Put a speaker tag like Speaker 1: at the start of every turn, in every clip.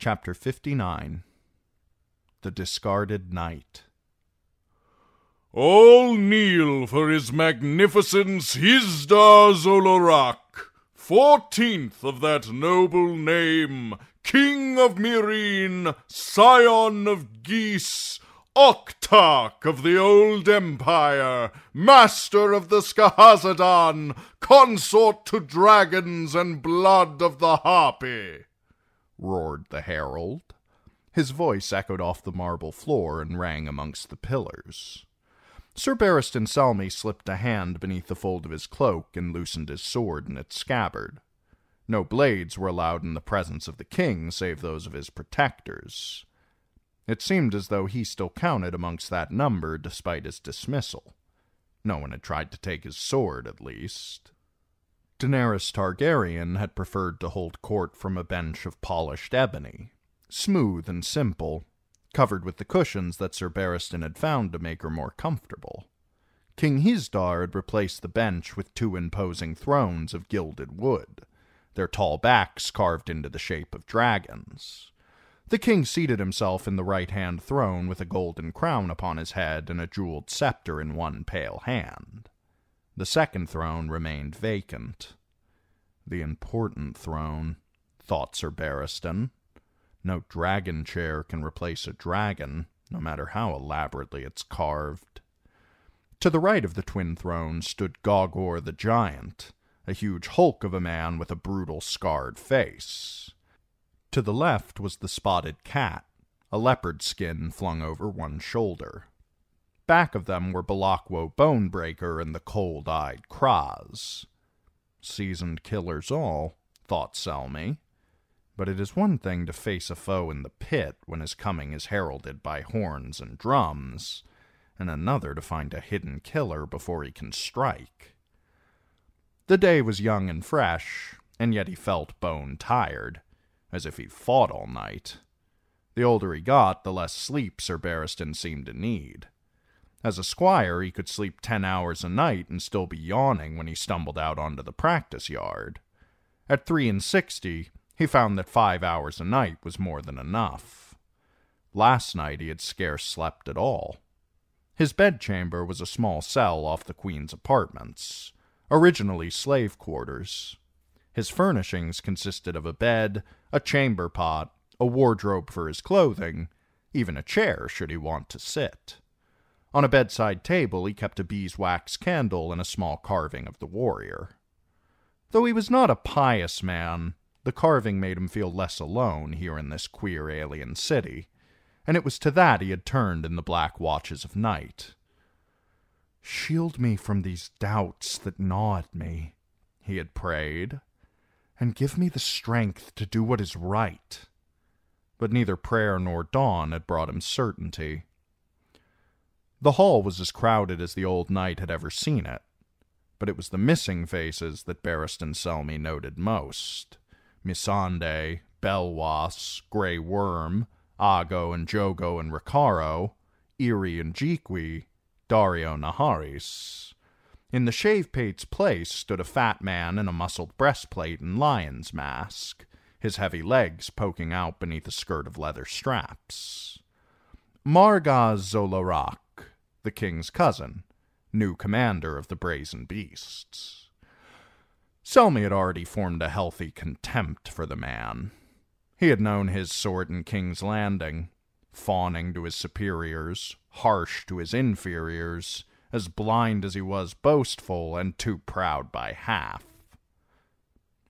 Speaker 1: Chapter 59 The Discarded Knight.
Speaker 2: All kneel for his magnificence Hizdahr zo Loraq, fourteenth of that noble name, King of Meereen, Scion of Ghis, Octarch of the old empire, master of the Skahazadhan, consort to dragons and blood of the harpy,
Speaker 1: roared the herald. His voice echoed off the marble floor and rang amongst the pillars. Sir Barristan Selmy slipped a hand beneath the fold of his cloak and loosened his sword in its scabbard. No blades were allowed in the presence of the king save those of his protectors. It seemed as though he still counted amongst that number despite his dismissal. No one had tried to take his sword, at least. Daenerys Targaryen had preferred to hold court from a bench of polished ebony, smooth and simple, covered with the cushions that Sir Barristan had found to make her more comfortable. King Hizdahr had replaced the bench with two imposing thrones of gilded wood, their tall backs carved into the shape of dragons. The king seated himself in the right hand throne with a golden crown upon his head and a jeweled scepter in one pale hand. The second throne remained vacant. The important throne, thought Sir Barristan. No dragon chair can replace a dragon, no matter how elaborately it's carved. To the right of the twin thrones stood Goghor the giant, a huge hulk of a man with a brutal scarred face. To the left was the spotted cat, a leopard skin flung over one shoulder. Back of them were Belaquo Bonebreaker and the cold-eyed Khrazz. Seasoned killers all, thought Selmy. But it is one thing to face a foe in the pit when his coming is heralded by horns and drums, and another to find a hidden killer before he can strike. The day was young and fresh, and yet he felt bone tired, as if he'd fought all night. The older he got, the less sleep Sir Barristan seemed to need. As a squire, he could sleep ten hours a night and still be yawning when he stumbled out onto the practice yard. At three and sixty, he found that five hours a night was more than enough. Last night he had scarce slept at all. His bedchamber was a small cell off the Queen's apartments, originally slave quarters. His furnishings consisted of a bed, a chamber pot, a wardrobe for his clothing, even a chair should he want to sit. On a bedside table he kept a beeswax candle and a small carving of the warrior. Though he was not a pious man, the carving made him feel less alone here in this queer alien city, and it was to that he had turned in the black watches of night. Shield me from these doubts that gnaw at me, he had prayed, and give me the strength to do what is right. But neither prayer nor dawn had brought him certainty. The hall was as crowded as the old knight had ever seen it, but it was the missing faces that Barristan Selmy noted most. Missandei, Belwas, Grey Worm, Aggo and Jhogo and Rakharo, Irri and Jhiqui, Daario Naharis. In the shave pate's place stood a fat man in a muscled breastplate and lion's mask, his heavy legs poking out beneath a skirt of leather straps. Marghaz zo Loraq, the king's cousin, new commander of the Brazen Beasts. Selmy had already formed a healthy contempt for the man. He had known his sort in King's Landing, fawning to his superiors, harsh to his inferiors, as blind as he was boastful, and too proud by half.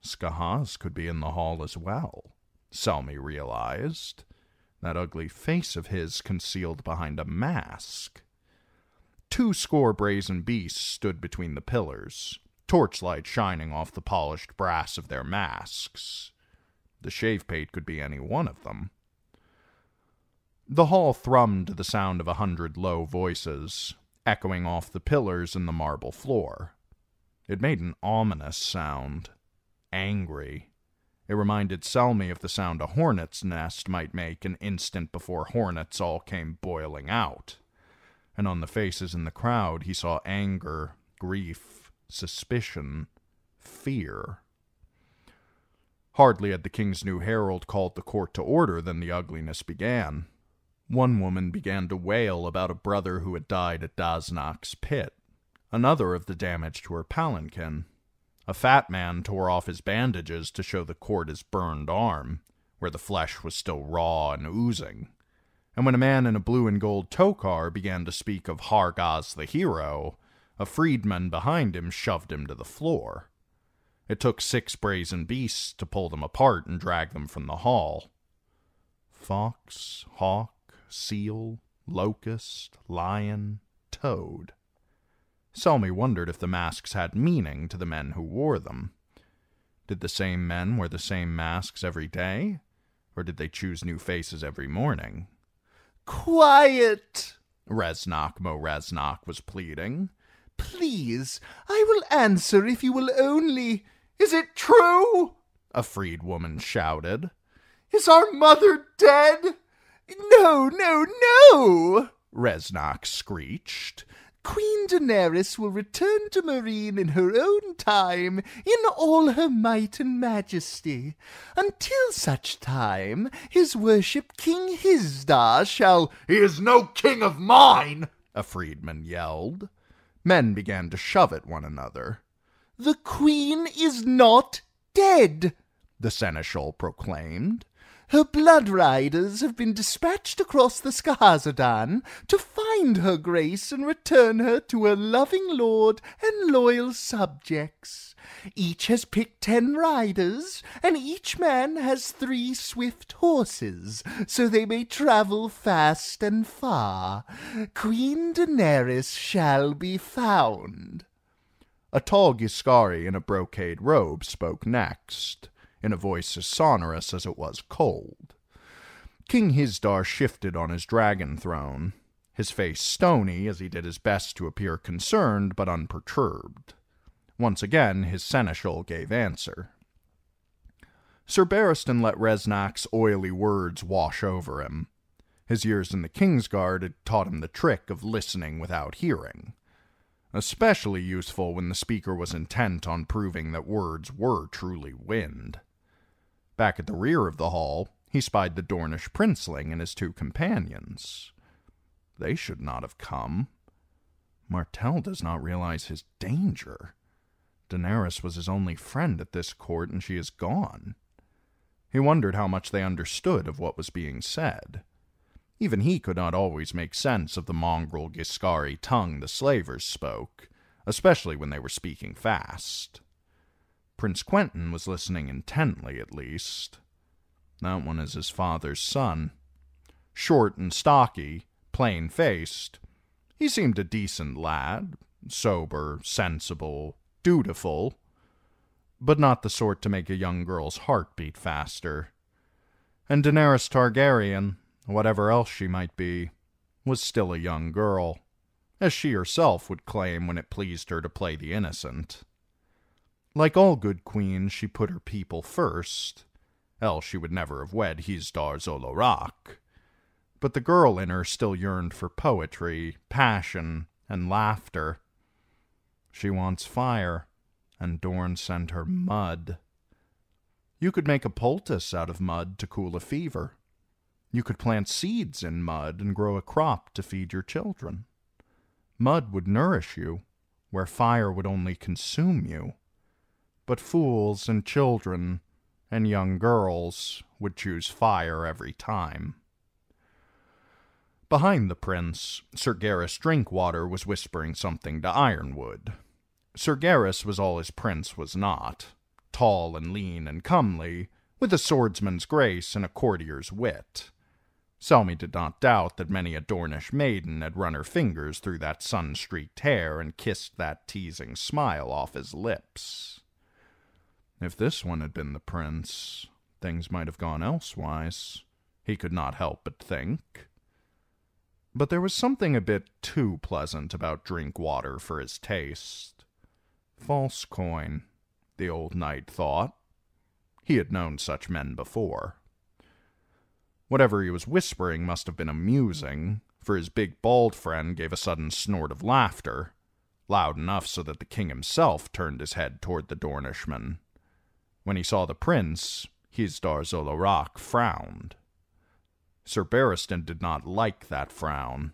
Speaker 1: Skahaz could be in the hall as well, Selmy realized, that ugly face of his concealed behind a mask. Two score brazen beasts stood between the pillars, torchlight shining off the polished brass of their masks. The shave pate could be any one of them. The hall thrummed to the sound of a hundred low voices, echoing off the pillars and the marble floor. It made an ominous sound, angry. It reminded Selmy of the sound a hornet's nest might make an instant before hornets all came boiling out. And on the faces in the crowd he saw anger, grief, suspicion, fear. Hardly had the king's new herald called the court to order than the ugliness began. One woman began to wail about a brother who had died at Daznak's pit, another of the damage to her palanquin. A fat man tore off his bandages to show the court his burned arm, where the flesh was still raw and oozing. And when a man in a blue and gold tokar began to speak of Harghaz the hero, a freedman behind him shoved him to the floor. It took six brazen beasts to pull them apart and drag them from the hall. Fox, hawk, seal, locust, lion, toad. Selmy wondered if the masks had meaning to the men who wore them. Did the same men wear the same masks every day? Or did they choose new faces every morning?
Speaker 3: Quiet! Reznak Mo Reznak was pleading. Please, I will answer if you will only. Is it true? A freed woman shouted. Is our mother dead? No, no, no! Reznak screeched. Queen Daenerys will return to Meereen in her own time, in all her might and majesty. Until such time, his worship King Hizdahr shall.
Speaker 2: He is no king of mine!
Speaker 1: A freedman yelled. Men began to shove at one another.
Speaker 3: The queen is not dead, the seneschal proclaimed. Her blood riders have been dispatched across the Skahazadhan to find her grace and return her to her loving lord and loyal subjects. Each has picked ten riders, and each man has three swift horses, so they may travel fast and far. Queen Daenerys shall be found.
Speaker 1: A tall Ghiscari in a brocade robe spoke next in a voice as sonorous as it was cold. King Hizdahr shifted on his dragon throne, his face stony as he did his best to appear concerned but unperturbed. Once again his seneschal gave answer. Sir Barristan let Reznak's oily words wash over him. His years in the Kingsguard had taught him the trick of listening without hearing. Especially useful when the speaker was intent on proving that words were truly wind. Back at the rear of the hall, he spied the Dornish princeling and his two companions. They should not have come. Martell does not realize his danger. Daenerys was his only friend at this court, and she is gone. He wondered how much they understood of what was being said. Even he could not always make sense of the mongrel Ghiscari tongue the slavers spoke, especially when they were speaking fast. Prince Quentyn was listening intently, at least. That one is his father's son. Short and stocky, plain faced, he seemed a decent lad, sober, sensible, dutiful, but not the sort to make a young girl's heart beat faster. And Daenerys Targaryen, whatever else she might be, was still a young girl, as she herself would claim when it pleased her to play the innocent. Like all good queens, she put her people first, else she would never have wed Hizdahr zo Loraq. But the girl in her still yearned for poetry, passion, and laughter. She wants fire, and Dorne sent her mud. You could make a poultice out of mud to cool a fever. You could plant seeds in mud and grow a crop to feed your children. Mud would nourish you, where fire would only consume you but fools and children and young girls would choose fire every time. Behind the prince, Sir Gerris Drinkwater was whispering something to Yronwood. Sir Gerris was all his prince was not, tall and lean and comely, with a swordsman's grace and a courtier's wit. Selmy did not doubt that many a Dornish maiden had run her fingers through that sun-streaked hair and kissed that teasing smile off his lips. If this one had been the prince, things might have gone elsewise, he could not help but think. But there was something a bit too pleasant about Drinkwater for his taste. False coin, the old knight thought. He had known such men before. Whatever he was whispering must have been amusing, for his big bald friend gave a sudden snort of laughter, loud enough so that the king himself turned his head toward the Dornishman. When he saw the prince, Hizdahr zo Loraq frowned. Sir Barristan did not like that frown,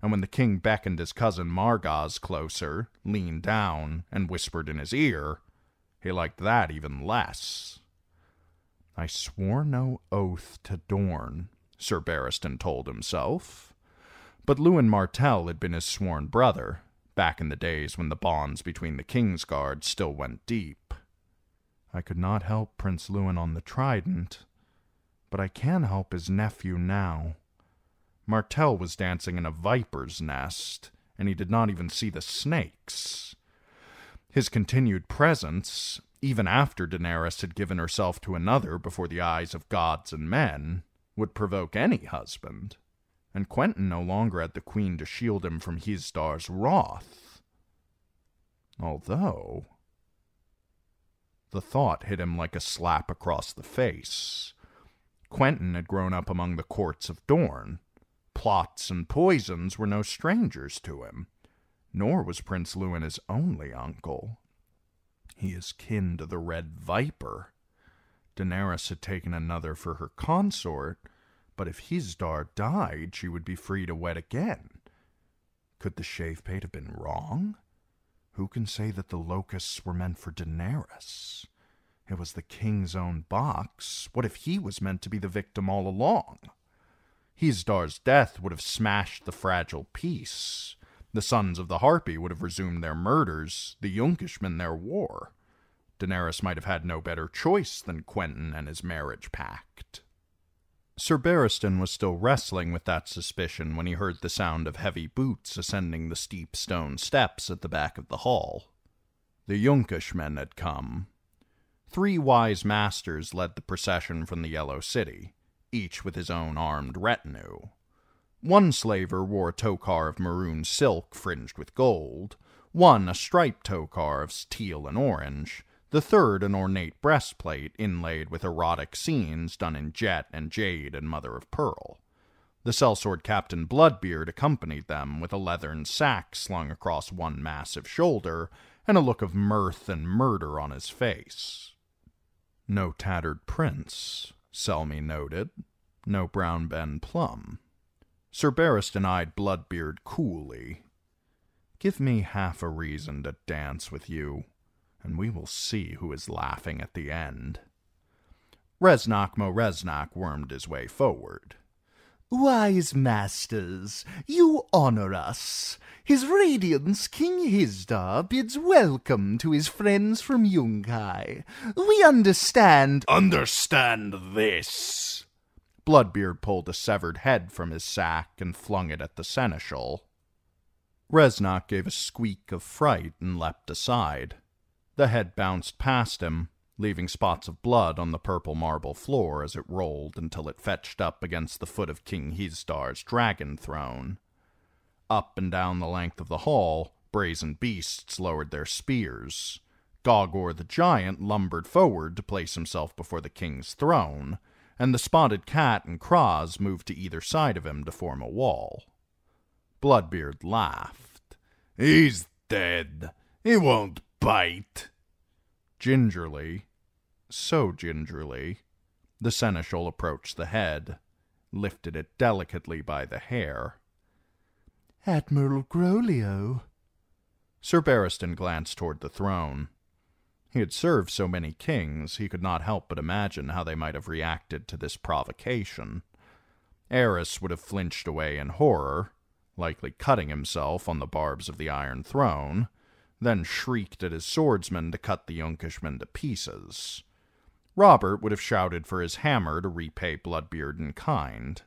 Speaker 1: and when the king beckoned his cousin Marghaz closer, leaned down, and whispered in his ear, he liked that even less. I swore no oath to Dorne, Sir Barristan told himself. But Lewyn Martell had been his sworn brother, back in the days when the bonds between the Kingsguard still went deep. I could not help Prince Lewyn on the Trident, but I can help his nephew now. Martell was dancing in a viper's nest, and he did not even see the snakes. His continued presence, even after Daenerys had given herself to another before the eyes of gods and men, would provoke any husband, and Quentyn no longer had the queen to shield him from Hizdahr's wrath. Although. The thought hit him like a slap across the face. Quentyn had grown up among the courts of Dorne. Plots and poisons were no strangers to him, nor was Prince Lewyn his only uncle. He is kin to the Red Viper, Daenerys had taken another for her consort, but if Hizdahr died, she would be free to wed again. Could the shave pate have been wrong? Who can say that the locusts were meant for Daenerys? It was the king's own box. What if he was meant to be the victim all along? Hizdahr's death would have smashed the fragile peace. The sons of the Harpy would have resumed their murders, the Yunkishmen their war. Daenerys might have had no better choice than Quentyn and his marriage pact. Sir Barristan was still wrestling with that suspicion when he heard the sound of heavy boots ascending the steep stone steps at the back of the hall. The Yunkish-men had come. Three wise masters led the procession from the Yellow City, each with his own armed retinue. One slaver wore a tokar of maroon silk fringed with gold, one a striped tokar of teal and orange, the third an ornate breastplate inlaid with erotic scenes done in jet and jade and mother of pearl. The sellsword Captain Bloodbeard accompanied them with a leathern sack slung across one massive shoulder and a look of mirth and murder on his face. No tattered prince, Selmy noted. No brown Ben Plumm. Sir Barristan eyed Bloodbeard coolly. Give me half a reason to dance with you, and we will see who is laughing at the end. Reznak Mo Reznak wormed his way forward.
Speaker 4: Wise masters, you honor us. His Radiance King Hizdahr bids welcome to his friends from Yunkai. We understand.
Speaker 2: Understand this.
Speaker 1: Bloodbeard pulled a severed head from his sack and flung it at the seneschal. Reznak gave a squeak of fright and leapt aside. The head bounced past him, leaving spots of blood on the purple marble floor as it rolled until it fetched up against the foot of King Hizdahr's dragon throne. Up and down the length of the hall, brazen beasts lowered their spears. Goghor the giant lumbered forward to place himself before the king's throne, and the spotted cat and Khrazz moved to either side of him to form a wall. Bloodbeard laughed.
Speaker 2: He's dead. He won't bite.
Speaker 1: Gingerly, so gingerly, the seneschal approached the head, lifted it delicately by the hair.
Speaker 4: Admiral Groleo.
Speaker 1: Sir Barristan glanced toward the throne. He had served so many kings, he could not help but imagine how they might have reacted to this provocation. Aerys would have flinched away in horror, likely cutting himself on the barbs of the Iron Throne, then shrieked at his swordsmen to cut the Yunkishman to pieces. Robert would have shouted for his hammer to repay Bloodbeard in kind.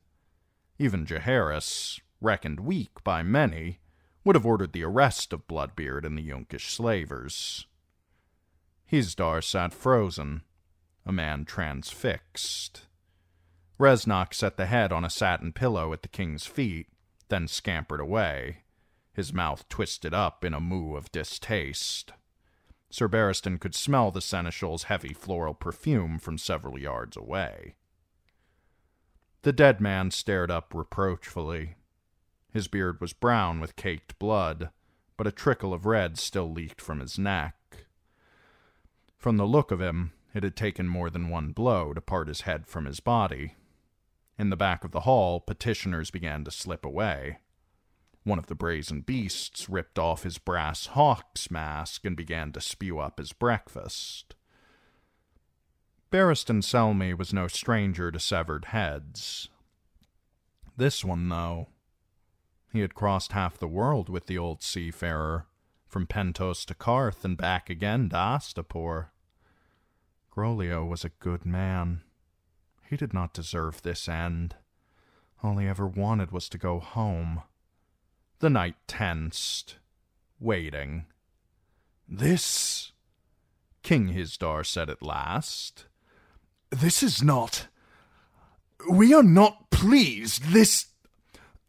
Speaker 1: Even Jaehaerys, reckoned weak by many, would have ordered the arrest of Bloodbeard and the Yunkish slavers. Hizdahr sat frozen, a man transfixed. Reznak set the head on a satin pillow at the king's feet, then scampered away his mouth twisted up in a moue of distaste. Sir Barristan could smell the seneschal's heavy floral perfume from several yards away. The dead man stared up reproachfully. His beard was brown with caked blood, but a trickle of red still leaked from his neck. From the look of him, It had taken more than one blow to part his head from his body. In the back of the hall, petitioners began to slip away. One of the brazen beasts ripped off his brass hawk's mask and began to spew up his breakfast. Barristan Selmy was no stranger to severed heads. This one, though, he had crossed half the world with the old seafarer, from Pentos to Qarth and back again to Astapor. Groleo was a good man. He did not deserve this end. All he ever wanted was to go home. The knight tensed, waiting.
Speaker 3: This,
Speaker 1: King Hizdahr said at last,
Speaker 3: this is not. We are not pleased. This.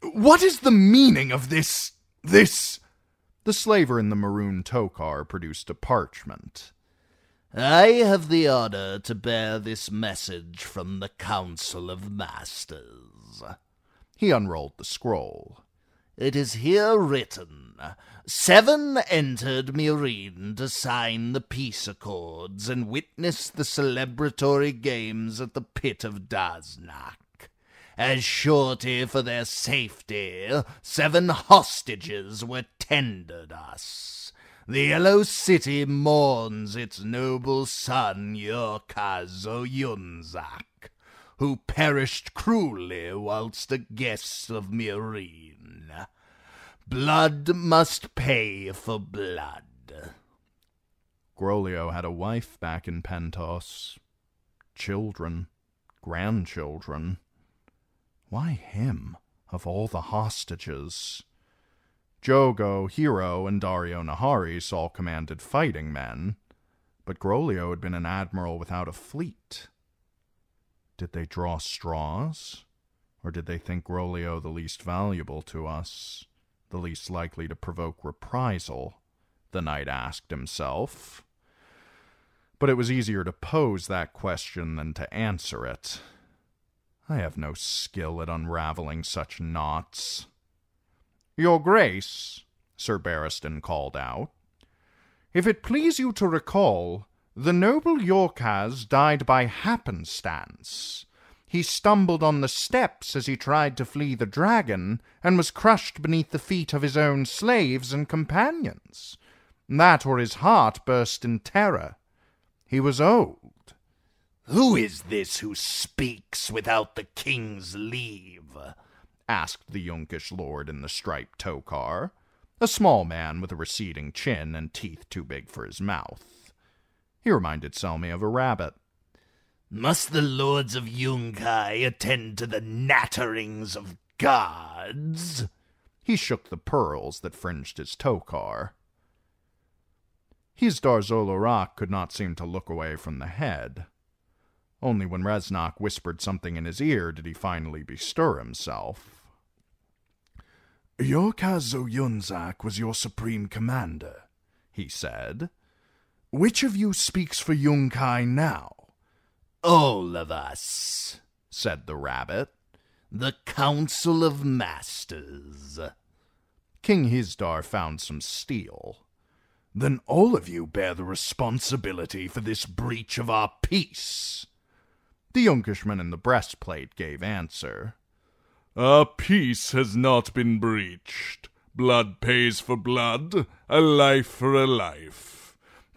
Speaker 3: What is the meaning of this. this.
Speaker 1: The slaver in the maroon tokar produced a parchment.
Speaker 4: I have the honor to bear this message from the Council of Masters.
Speaker 1: He unrolled the scroll.
Speaker 4: It is here written Seven entered Meereen to sign the peace accords and witness the celebratory games at the pit of Daznak. As surety for their safety, seven hostages were tendered us. The Yellow City mourns its noble son, Yorkaz Oyunzak, who perished cruelly whilst a guest of Meereen. Blood must pay for blood.
Speaker 1: Groleo had a wife back in Pentos. Children. Grandchildren. Why him, of all the hostages? Jhogo, Hero, and Daario Naharis all commanded fighting men, but Groleo had been an admiral without a fleet. Did they draw straws? Or did they think Groleo the least valuable to us, the least likely to provoke reprisal? The knight asked himself. But it was easier to pose that question than to answer it. I have no skill at unraveling such knots.
Speaker 3: Your Grace, Sir Barristan called out, if it please you to recall, the noble Yurkhaz died by happenstance. He stumbled on the steps as he tried to flee the dragon, and was crushed beneath the feet of his own slaves and companions. That or his heart burst in terror. He was old.
Speaker 4: Who is this who speaks without the king's leave?
Speaker 1: asked the Yunkish lord in the striped tokar, a small man with a receding chin and teeth too big for his mouth. He reminded Selmy of a rabbit.
Speaker 4: Must the lords of Yunkai attend to the natterings of gods?
Speaker 1: He shook the pearls that fringed his tokar. Hizdahr zo Loraq could not seem to look away from the head. Only when Reznak whispered something in his ear did he finally bestir himself.
Speaker 3: Yurkhaz Yunzak was your supreme commander, he said. Which of you speaks for Yunkai now?
Speaker 4: All of us,
Speaker 1: said the rabbit.
Speaker 4: The Council of Masters.
Speaker 1: King Hizdahr found some steel.
Speaker 3: Then all of you bear the responsibility for this breach of our peace.
Speaker 1: The Yunkishman in the breastplate gave answer.
Speaker 2: Our peace has not been breached. Blood pays for blood, a life for a life.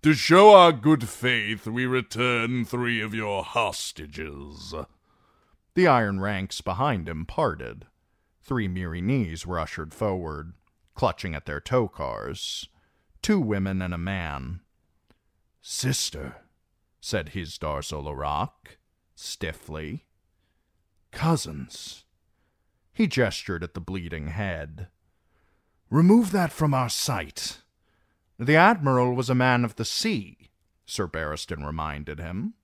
Speaker 2: To show our good faith, we return three of your hostages.
Speaker 1: The iron ranks behind him parted. Three Meereenese were ushered forward, clutching at their tokars. Two women and a man.
Speaker 3: Sister,
Speaker 1: said Hizdahr zo Loraq, stiffly.
Speaker 3: Cousins.
Speaker 1: He gestured at the bleeding head.
Speaker 3: Remove that from our sight.
Speaker 1: The Admiral was a man of the sea, Sir Barristan reminded him.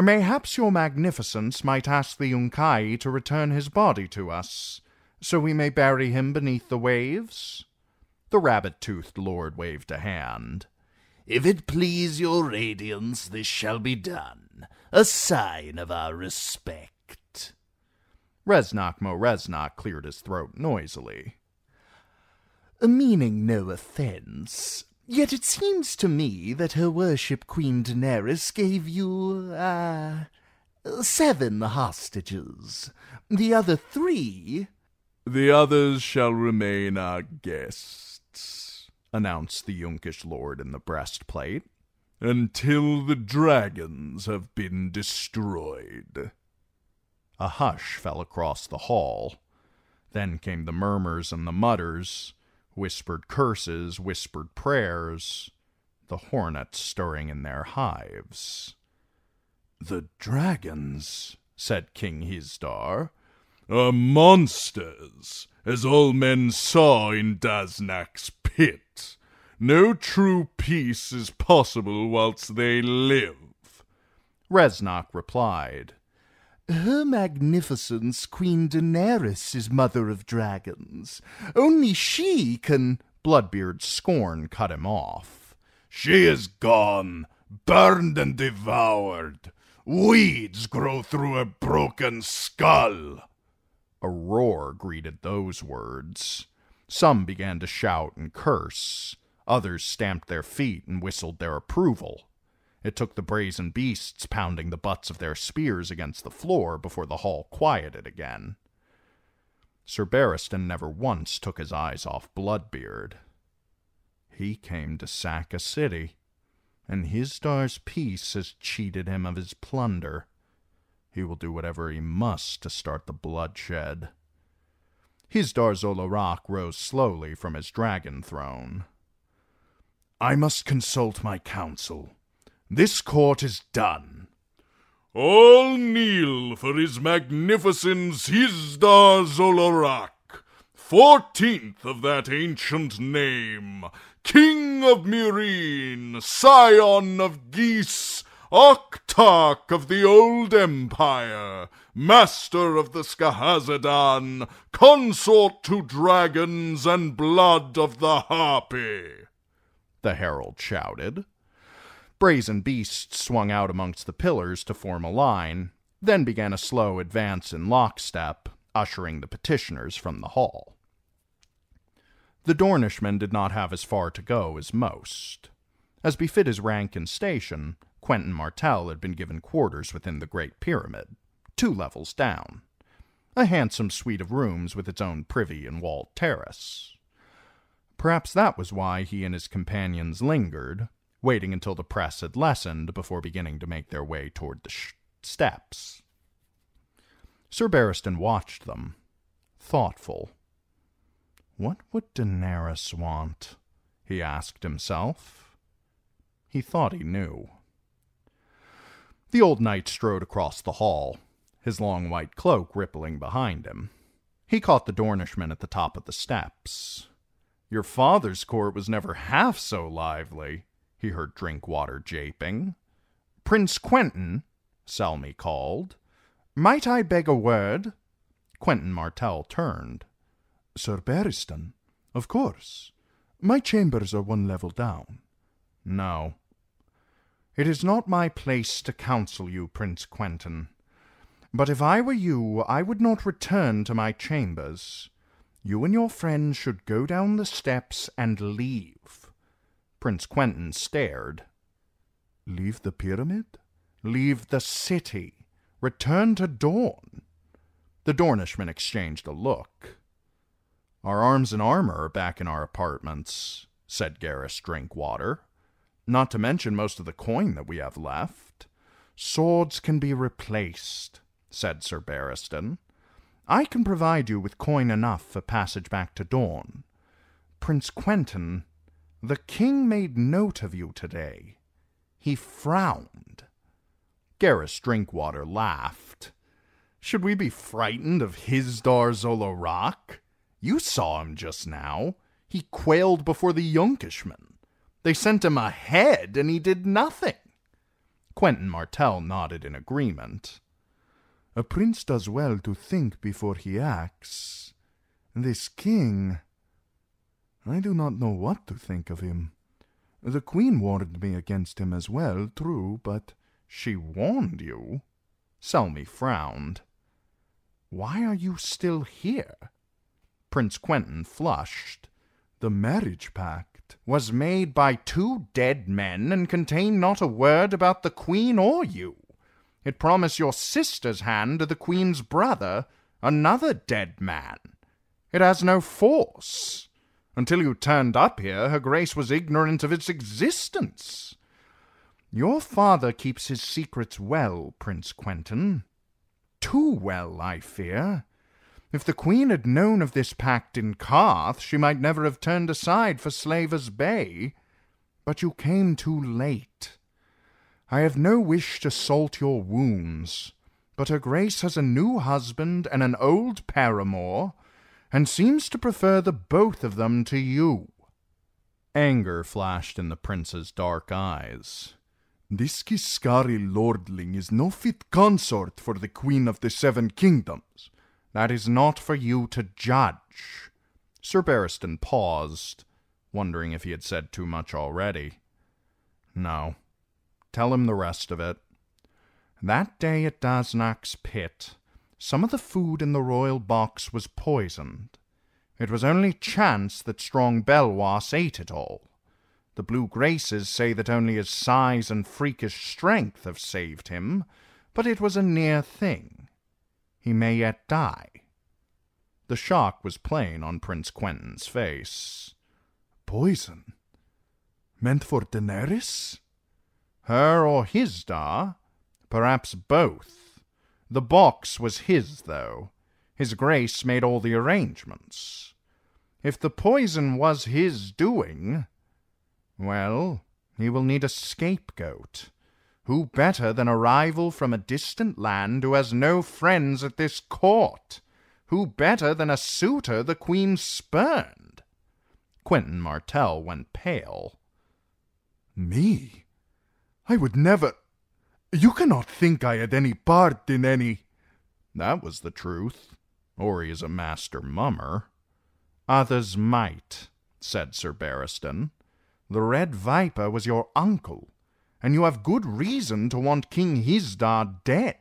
Speaker 1: Mayhaps your magnificence might ask the Yunkai to return his body to us, so we may bury him beneath the waves? The rabbit-toothed lord waved a hand.
Speaker 4: If it please your radiance, this shall be done, a sign of our respect.
Speaker 1: Reznak Mo Reznak cleared his throat noisily.
Speaker 4: Meaning no offense, Yet it seems to me that her worship Queen Daenerys gave you, ah, uh, seven hostages. The other three...
Speaker 2: The others shall remain our guests, announced the Yunkish lord in the breastplate, until the dragons have been destroyed.
Speaker 1: A hush fell across the hall. Then came the murmurs and the mutters, whispered curses, whispered prayers, the hornets stirring in their hives.
Speaker 2: The dragons, said King Hizdahr, are monsters, as all men saw in Daznak's pit. No true peace is possible whilst they live.
Speaker 1: Reznak replied,
Speaker 4: her Magnificence Queen Daenerys is mother of dragons. Only she can.
Speaker 1: Bloodbeard's scorn cut him off.
Speaker 2: She is gone, burned and devoured. Weeds grow through a broken skull.
Speaker 1: A roar greeted those words. Some began to shout and curse. Others stamped their feet and whistled their approval. It took the brazen beasts pounding the butts of their spears against the floor before the hall quieted again. Sir Barristan never once took his eyes off Bloodbeard. He came to sack a city, and his Hizdahr's peace has cheated him of his plunder. He will do whatever he must to start the bloodshed. Hizdahr zo Loraq rose slowly from his dragon throne.
Speaker 2: I must consult my council, this court is done.
Speaker 5: All kneel for His Magnificence Hizdahr zo Loraq, fourteenth of that ancient name, King of Meereen, scion of Ghis, Octarch of the Old Empire, Master of the Skahazadhan, Consort to dragons and blood of the Harpy.
Speaker 1: The herald shouted brazen beasts swung out amongst the pillars to form a line, then began a slow advance in lockstep, ushering the petitioners from the hall. The Dornishman did not have as far to go as most. As befit his rank and station, Quentyn Martell had been given quarters within the Great Pyramid, two levels down. A handsome suite of rooms with its own privy and walled terrace. Perhaps that was why he and his companions lingered, waiting until the press had lessened before beginning to make their way toward the sh- steps. Sir Barristan watched them, thoughtful. What would Daenerys want? he asked himself. He thought he knew. The old knight strode across the hall, his long white cloak rippling behind him. He caught the Dornishman at the top of the steps. Your father's court was never half so lively, he heard Drinkwater japing. Prince Quentyn, Selmy called. Might I beg a word? Quentyn Martell turned.
Speaker 6: Sir Barristan, of course. My chambers are one level down.
Speaker 1: No. It is not my place to counsel you, Prince Quentyn. But if I were you, I would not return to my chambers. You and your friends should go down the steps and leave. Prince Quentyn stared.
Speaker 6: Leave the pyramid?
Speaker 1: Leave the city. Return to Dorne? The Dornishman exchanged a look. Our arms and armor are back in our apartments, said Gerris Drinkwater. Not to mention most of the coin that we have left. Swords can be replaced, said Sir Barristan. I can provide you with coin enough for passage back to Dorne. Prince Quentyn the king made note of you today. He frowned. Gerris Drinkwater laughed. Should we be frightened of Hizdahr zo Loraq? You saw him just now. He quailed before the Yunkishmen. They sent him ahead, and he did nothing. Quentyn Martell nodded in agreement.
Speaker 6: A prince does well to think before he acts. This king I do not know what to think of him. The queen warned me against him as well, true, but
Speaker 1: she warned you? Selmy frowned. Why are you still here? Prince Quentyn flushed.
Speaker 6: The marriage pact.
Speaker 1: was made by two dead men and contained not a word about the Queen or you. It promised your sister's hand to the Queen's brother, another dead man. It has no force. Until you turned up here, Her Grace was ignorant of its existence. Your father keeps his secrets well, Prince Quentyn. Too well, I fear. If the Queen had known of this pact in Qarth, she might never have turned aside for Slaver's Bay. But you came too late. I have no wish to salt your wounds, but her grace has a new husband and an old paramour, and seems to prefer the both of them to you. Anger flashed in the prince's dark eyes.
Speaker 6: This Ghiscari lordling is no fit consort for the Queen of the Seven Kingdoms.
Speaker 1: That is not for you to judge. Sir Barristan paused, wondering if he had said too much already. No. Tell him the rest of it. That day at Daznak's pit, some of the food in the royal box was poisoned. It was only chance that strong Belwas ate it all. The Blue Graces say that only his size and freakish strength have saved him, but it was a near thing. He may yet die. The shock was plain on Prince Quentyn's face.
Speaker 6: Poison? Meant for Daenerys?
Speaker 1: Her or Hizdahr? Perhaps both. The box was his, though. His Grace made all the arrangements. If the poison was his doing, well, he will need a scapegoat. Who better than a rival from a distant land who has no friends at this court? Who better than a suitor the queen spurned? Quentyn Martell went pale.
Speaker 6: Me? I would never. You cannot think I had any part in any.
Speaker 1: That was the truth. Or he is a master mummer. Others might, said Sir Barristan. The Red Viper was your uncle and you have good reason to want King Hizdahr dead.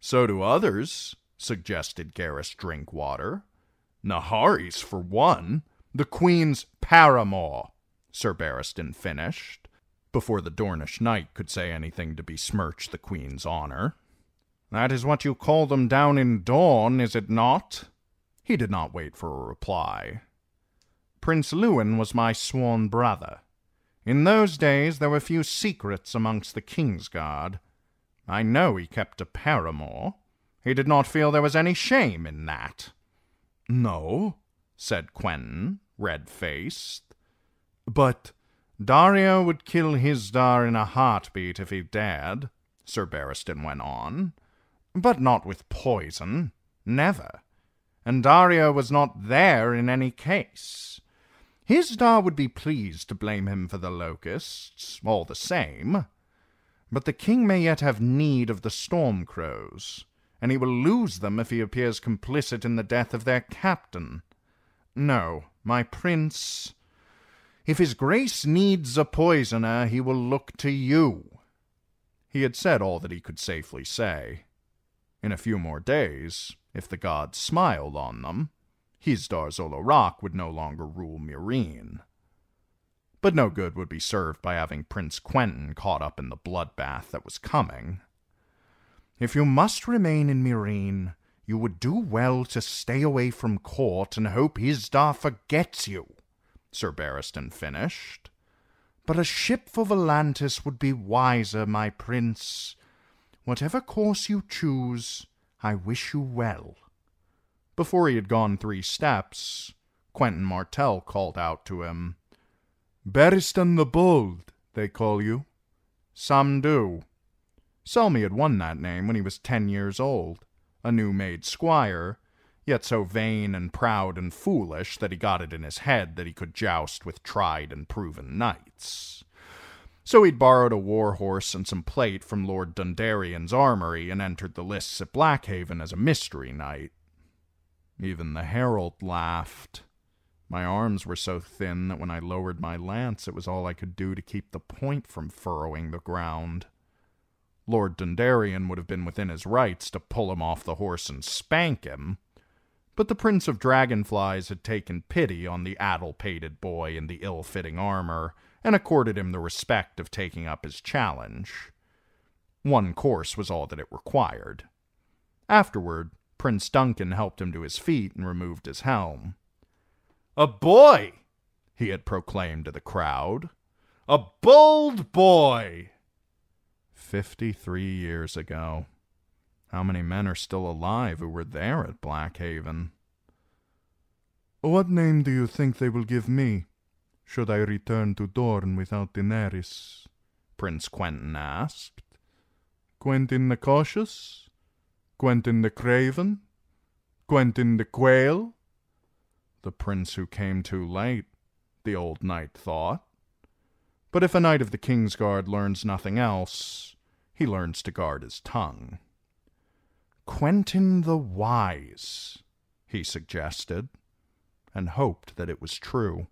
Speaker 1: So do others, suggested Gerris Drinkwater. Naharis, for one. The Queen's paramour, Sir Barristan finished, before the Dornish knight could say anything to besmirch the Queen's honor. That is what you call them down in Dorne, is it not? He did not wait for a reply. Prince Lewyn was my sworn brother. In those days there were few secrets amongst the Kingsguard. I know he kept a paramour. He did not feel there was any shame in that.
Speaker 6: No,
Speaker 1: said Quentyn, red-faced. But Daario would kill Hizdahr in a heartbeat if he dared, Sir Barristan went on. But not with poison. Never. And Daario was not there in any case. Hizdahr would be pleased to blame him for the locusts, all the same. But the king may yet have need of the storm crows, and he will lose them if he appears complicit in the death of their captain. No, my prince, if his grace needs a poisoner, he will look to you. He had said all that he could safely say. In a few more days, if the gods smiled on them, Hizdahr zo Loraq would no longer rule Meereen. But no good would be served by having Prince Quentyn caught up in the bloodbath that was coming. If you must remain in Meereen, you would do well to stay away from court and hope Hizdahr forgets you, Sir Barristan finished. But a ship for Volantis would be wiser, my prince. Whatever course you choose, I wish you well. Before he had gone three steps, Quentyn Martell called out to him,
Speaker 6: Barristan the Bold, they call you.
Speaker 1: Some do. Selmy had won that name when he was ten years old, a new-made squire, yet so vain and proud and foolish that he got it in his head that he could joust with tried and proven knights. So he'd borrowed a war horse and some plate from Lord Dondarrion's armory and entered the lists at Blackhaven as a mystery knight. Even the herald laughed. My arms were so thin that when I lowered my lance it was all I could do to keep the point from furrowing the ground. Lord Dondarrion would have been within his rights to pull him off the horse and spank him, but the Prince of Dragonflies had taken pity on the addle-pated boy in the ill-fitting armor and accorded him the respect of taking up his challenge. One course was all that it required. Afterward, Prince Duncan helped him to his feet and removed his helm. A boy, he had proclaimed to the crowd. A bold boy! Fifty-three years ago. How many men are still alive who were there at Blackhaven?
Speaker 6: What name do you think they will give me, should I return to Dorne without Daenerys?
Speaker 1: Prince Quentyn asked.
Speaker 6: Quentyn the Cautious? Quentyn the Craven? Quentyn the Quail?
Speaker 1: The prince who came too late, the old knight thought. But if a knight of the Kingsguard learns nothing else, he learns to guard his tongue. Quentyn the Wise, he suggested, and hoped that it was true.